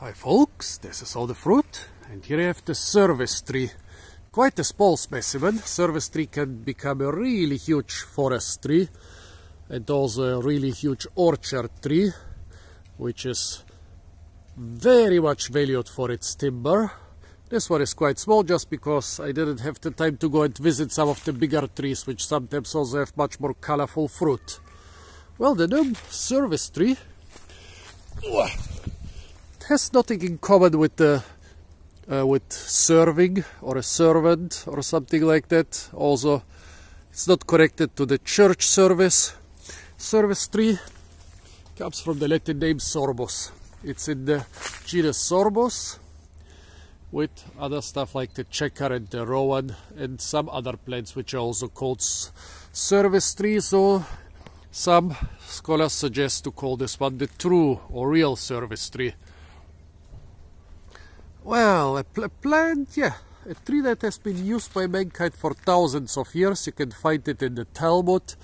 Hi folks, this is all the fruit and here I have the service tree. Quite a small specimen. Service tree can become a really huge forest tree and also a really huge orchard tree which is very much valued for its timber. This one is quite small just because I didn't have the time to go and visit some of the bigger trees which sometimes also have much more colorful fruit. Well, the new service tree has nothing in common with the uh, with serving or a servant or something like that. Also, it's not connected to the church service. Service tree comes from the Latin name sorbus. It's in the genus sorbus with other stuff like the checker and the rowan and some other plants which are also called service trees. So some scholars suggest to call this one the true or real service tree. Well, a pl plant, yeah, a tree that has been used by mankind for thousands of years. You can find it in the Talmud,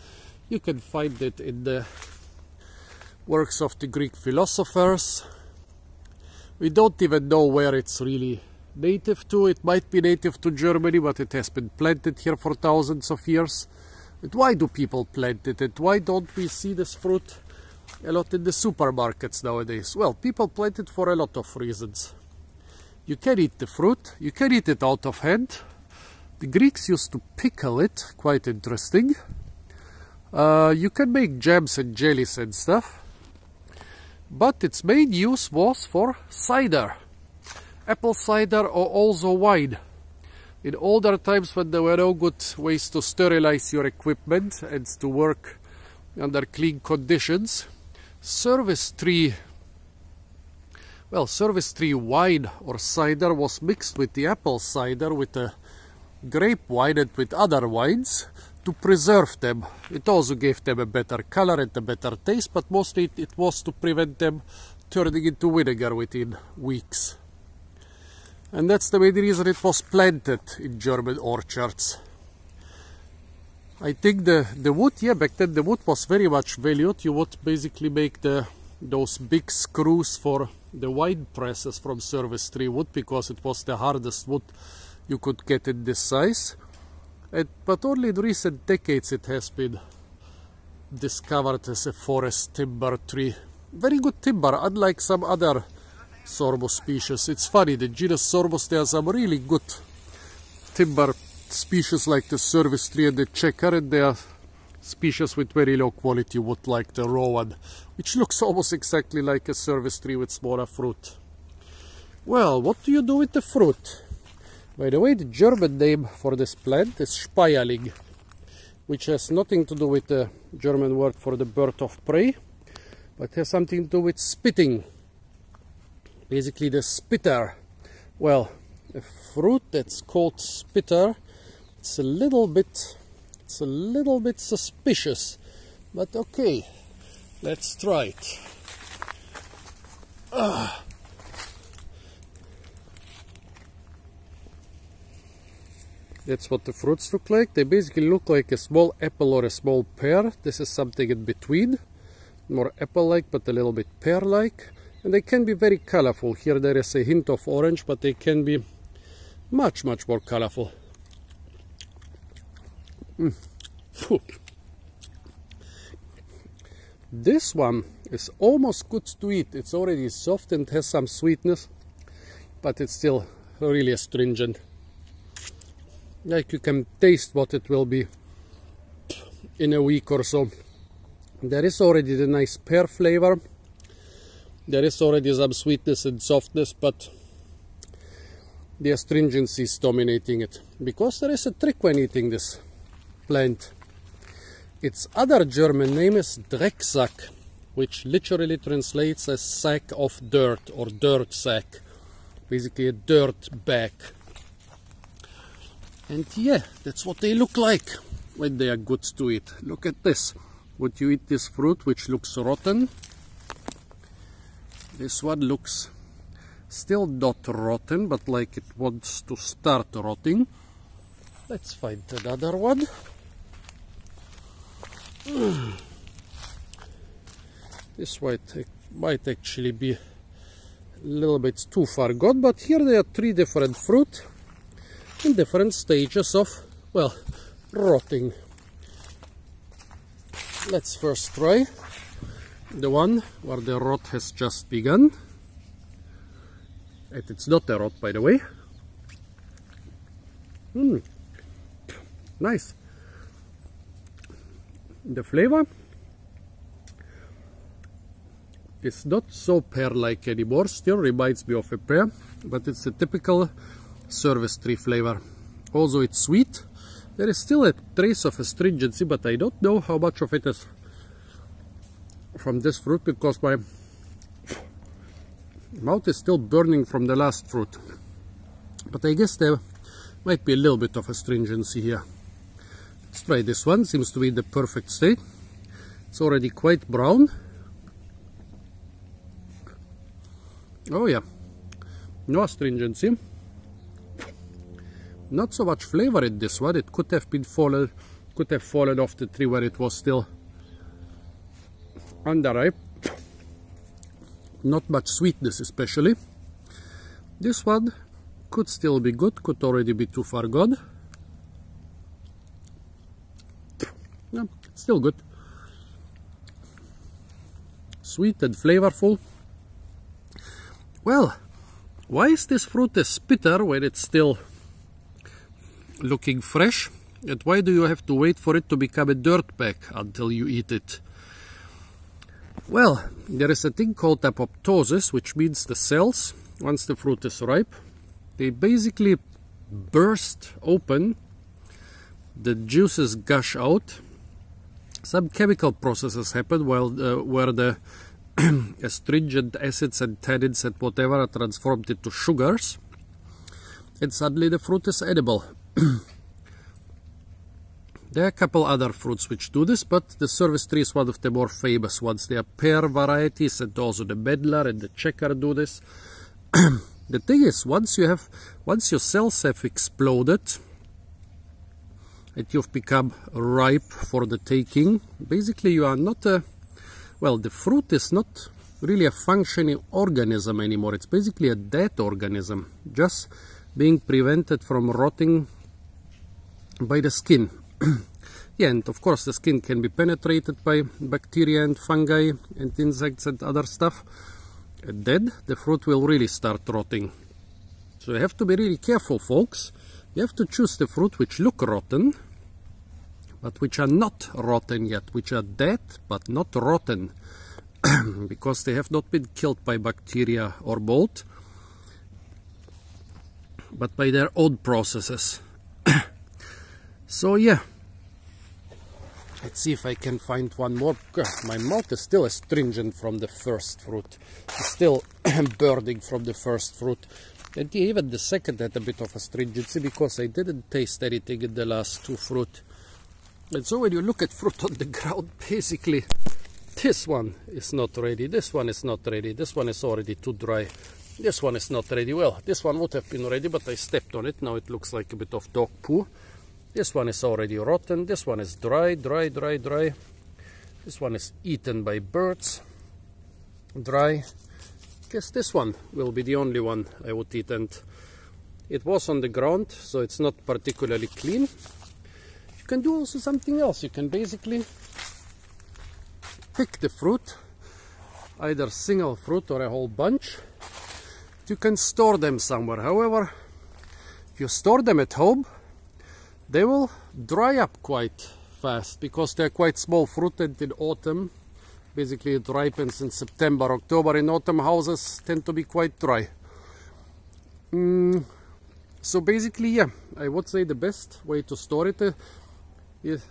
you can find it in the works of the Greek philosophers. We don't even know where it's really native to. It might be native to Germany, but it has been planted here for thousands of years. But why do people plant it? And why don't we see this fruit a lot in the supermarkets nowadays? Well, people plant it for a lot of reasons. You can eat the fruit, you can eat it out of hand. The Greeks used to pickle it, quite interesting. Uh, you can make jams and jellies and stuff. But its main use was for cider. Apple cider or also wine. In older times when there were no good ways to sterilize your equipment and to work under clean conditions, service tree well, service tree wine or cider was mixed with the apple cider with the grape wine and with other wines to preserve them. It also gave them a better color and a better taste, but mostly it was to prevent them turning into vinegar within weeks. And that's the main reason it was planted in German orchards. I think the, the wood, yeah, back then the wood was very much valued. You would basically make the those big screws for the wine presses from service tree wood because it was the hardest wood you could get in this size. And, but only in recent decades it has been discovered as a forest timber tree. Very good timber, unlike some other sorbus species. It's funny, the genus sorbus, there are some really good timber species like the service tree and the checker, and there are species with very low quality wood like the rowan, which looks almost exactly like a service tree with smaller fruit. Well, what do you do with the fruit? By the way, the German name for this plant is Speierling, which has nothing to do with the German word for the bird of prey, but has something to do with spitting. Basically the spitter. Well, a fruit that's called spitter, it's a little bit it's a little bit suspicious, but okay, let's try it. Uh. That's what the fruits look like. They basically look like a small apple or a small pear. This is something in between. More apple-like, but a little bit pear-like. And they can be very colorful. Here there is a hint of orange, but they can be much, much more colorful. Mm. This one is almost good to eat. It's already soft and has some sweetness, but it's still really astringent. Like you can taste what it will be in a week or so. There is already the nice pear flavor. There is already some sweetness and softness, but the astringency is dominating it. Because there is a trick when eating this plant. Its other German name is Drecksack, which literally translates as sack of dirt or dirt sack. Basically a dirt bag. And yeah, that's what they look like when they are good to eat. Look at this. Would you eat this fruit which looks rotten? This one looks still not rotten, but like it wants to start rotting. Let's find another one. this might, might actually be a little bit too far gone, but here there are three different fruit in different stages of, well, rotting. Let's first try the one where the rot has just begun. And it's not a rot, by the way. Hmm, nice. The flavor is not so pear-like anymore, still reminds me of a pear, but it's a typical service tree flavor. Also it's sweet, there is still a trace of astringency, but I don't know how much of it is from this fruit because my mouth is still burning from the last fruit. But I guess there might be a little bit of astringency here. Let's try this one, seems to be the perfect state. It's already quite brown. Oh yeah, no astringency. Not so much flavor in this one. It could have been fallen, could have fallen off the tree where it was still underripe. Not much sweetness especially. This one could still be good, could already be too far gone. Yeah, still good. Sweet and flavorful. Well, why is this fruit a spitter when it's still looking fresh? And why do you have to wait for it to become a dirt bag until you eat it? Well, there is a thing called apoptosis, which means the cells, once the fruit is ripe, they basically burst open, the juices gush out, some chemical processes happen while uh, where the astringent acids and tannins and whatever are transformed into sugars, and suddenly the fruit is edible. there are a couple other fruits which do this, but the service tree is one of the more famous ones. There are pear varieties and also the medlar and the checker do this. the thing is, once you have, once your cells have exploded and you've become ripe for the taking, basically you are not a, well, the fruit is not really a functioning organism anymore. It's basically a dead organism, just being prevented from rotting by the skin. yeah, and of course the skin can be penetrated by bacteria and fungi and insects and other stuff dead, the fruit will really start rotting. So you have to be really careful, folks. You have to choose the fruit which look rotten, but which are not rotten yet, which are dead but not rotten, because they have not been killed by bacteria or mold, but by their own processes. so yeah, Let's see if I can find one more. My mouth is still astringent from the first fruit. It's still burning from the first fruit. And even the second had a bit of astringency because I didn't taste anything in the last two fruit. And so when you look at fruit on the ground, basically this one is not ready, this one is not ready, this one is already too dry, this one is not ready. Well, this one would have been ready, but I stepped on it. Now it looks like a bit of dog poo. This one is already rotten. This one is dry, dry, dry, dry. This one is eaten by birds. Dry. Guess this one will be the only one I would eat. And it was on the ground, so it's not particularly clean. You can do also something else. You can basically pick the fruit, either single fruit or a whole bunch. You can store them somewhere. However, if you store them at home, they will dry up quite fast because they're quite small fruited in autumn. Basically it ripens in September, October. In autumn houses tend to be quite dry. Mm, so basically, yeah, I would say the best way to store it, uh,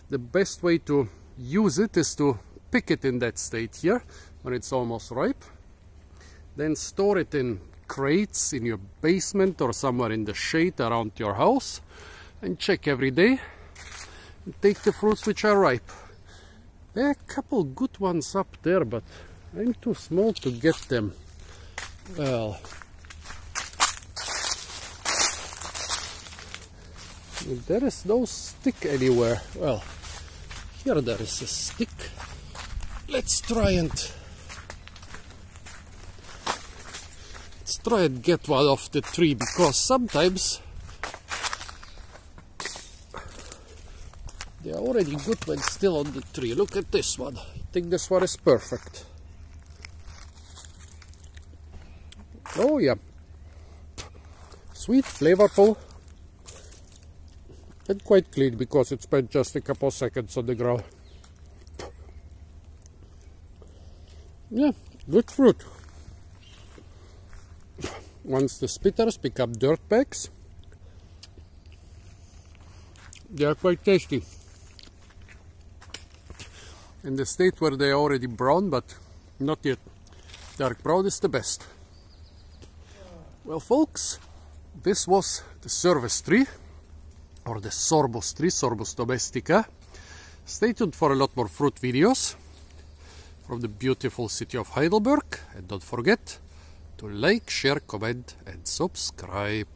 the best way to use it is to pick it in that state here when it's almost ripe. Then store it in crates in your basement or somewhere in the shade around your house and check every day and take the fruits which are ripe. There are a couple good ones up there, but I'm too small to get them. Well, there is no stick anywhere. Well, here there is a stick. Let's try and let's try and get one off the tree because sometimes they are already good when still on the tree. Look at this one. I think this one is perfect. Oh yeah. Sweet, flavorful, and quite clean because it spent just a couple seconds on the ground. Yeah, good fruit. Once the spitters pick up dirt bags, they are quite tasty. In the state where they are already brown, but not yet. Dark brown is the best. Well folks, this was the service tree or the sorbus tree, sorbus domestica. Stay tuned for a lot more fruit videos from the beautiful city of Heidelberg and don't forget to like, share, comment and subscribe.